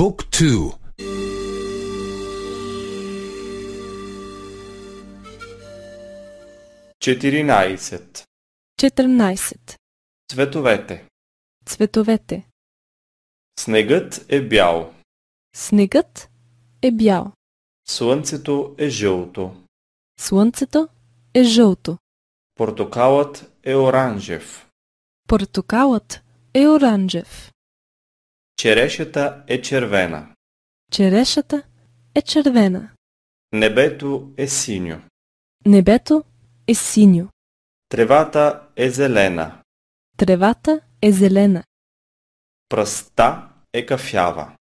Book 2 14. 14. Цветовете. Цветовете. Снегът е бял. Снегът е бял. Слънцето е жълто. Слънцето е жълто. Портокалът е оранжев. Портокалът е оранжев. Черешата е червена. Черешата е червена. Небето е синьо. Небето е синьо. Тревата е зелена. Тревата е зелена. Пръста е кафява.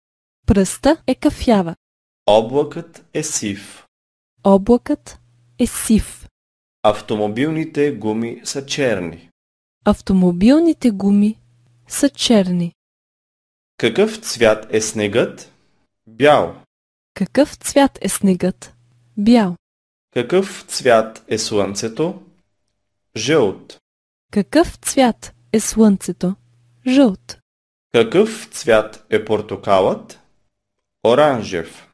Пръста е кафява. Облакът е сив. Облакът е сив. Автомобилните гуми са черни. Автомобилните гуми са черни. Какъв цвят е снегът? Бял. Какъв цвят е снегът? Бял. Какъв цвят е слънцето? Жълт. Какъв цвят е слънцето? Жълт. Какъв цвят е портокалът? Оранжев.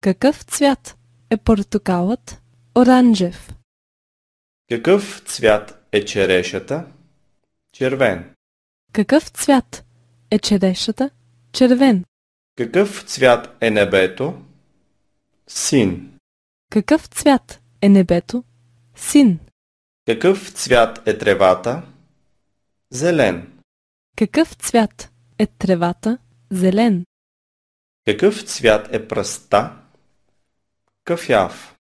Какъв цвят е портокалът? Оранжев. Какъв цвят е черешата? Червен. Какъв цвят е черешата? Червен. Какъв цвят е небето? Син. Какъв цвят е небето? Син. Какъв цвят е тревата? Зелен. Какъв цвят е тревата? Зелен. Какъв цвят е пръста? Кафяв.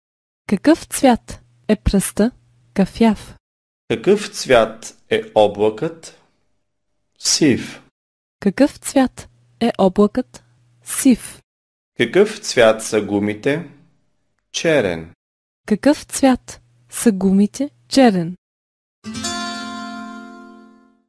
Какъв цвят е пръста? Кафяв. Какъв цвят е облакът? Сив. Какъв цвят е облакът? Сив. Какъв цвят са гумите? Черен. Какъв цвят са гумите? Черен.